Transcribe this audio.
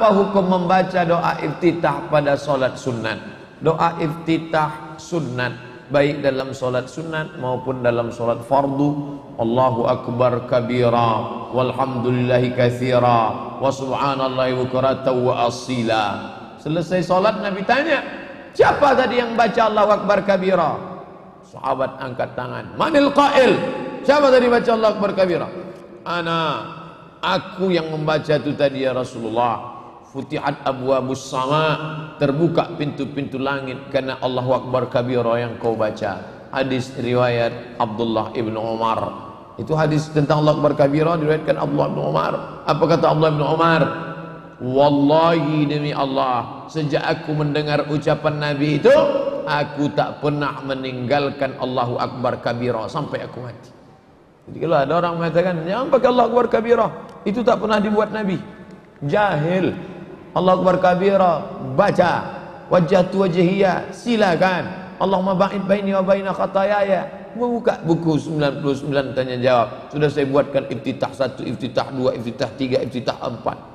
Apa hukum membaca doa iftitah pada solat sunat? Doa iftitah sunat baik dalam solat sunat maupun dalam solat fardu. Allahu akbar kabira walhamdulillahi katsira wa subhanallahi bukratan wa asila. Selesai solat Nabi tanya, siapa tadi yang baca Allahu akbar kabira? Sahabat angkat tangan. Manil qail? Siapa tadi baca Allahu akbar kabira? Ana aku yang membaca itu tadi ya Rasulullah futihat abwabus sama. Terbuka pintu-pintu langit karena Allahu akbar kabira yang kau baca. Hadis riwayat Abdullah ibnu Umar. Itu hadis tentang Allah akbar kabira diriwayatkan Abdullah ibnu Umar. Apa kata Abdullah ibnu Umar? Wallahi demi Allah sejak aku mendengar ucapan Nabi itu aku tak pernah meninggalkan Allahu akbar kabira sampai aku mati. Jadi kalau ada orang mengatakan jangan pakai Allah akbar kabira itu tak pernah dibuat Nabi. Jahil Allah Akbar kabira. Baca. Wajah tu wajhiyya. Silakan. Allahumma ba'id baini wa baina khatayaya. Membuka buku 99 tanya jawab. Sudah saya buatkan iftitah 1 iftitah 2 iftitah 3 iftitah 4